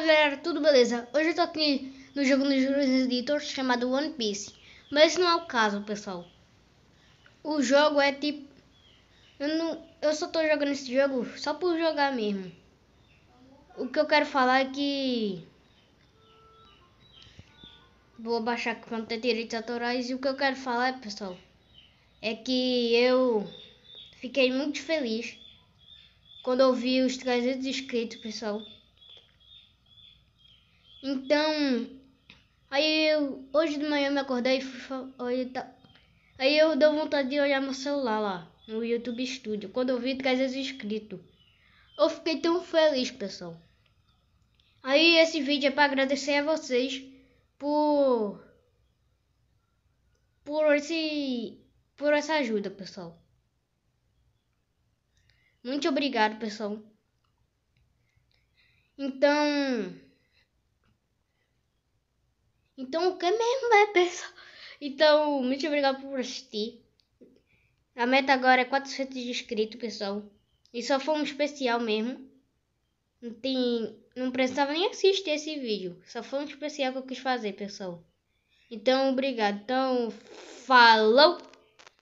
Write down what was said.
Fala galera, tudo beleza? Hoje eu tô aqui no jogo dos Editor chamado One Piece. Mas esse não é o caso, pessoal. O jogo é tipo. Eu, não, eu só tô jogando esse jogo só por jogar mesmo. O que eu quero falar é que. Vou baixar quanto tem direitos autorais. E o que eu quero falar, pessoal, é que eu fiquei muito feliz quando eu vi os 300 inscritos, pessoal. Então, aí eu, hoje de manhã eu me acordei e tá, aí eu deu vontade de olhar meu celular lá, no YouTube Studio, quando eu vi 300 inscritos. Eu fiquei tão feliz, pessoal. Aí esse vídeo é para agradecer a vocês por por esse por essa ajuda, pessoal. Muito obrigado, pessoal. Então, então, o que mesmo é, pessoal? Então, muito obrigado por assistir. A meta agora é 400 inscritos, pessoal. E só foi um especial mesmo. Não tem... Não precisava nem assistir esse vídeo. Só foi um especial que eu quis fazer, pessoal. Então, obrigado. Então, falou!